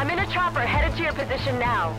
I'm in a chopper headed to your position now.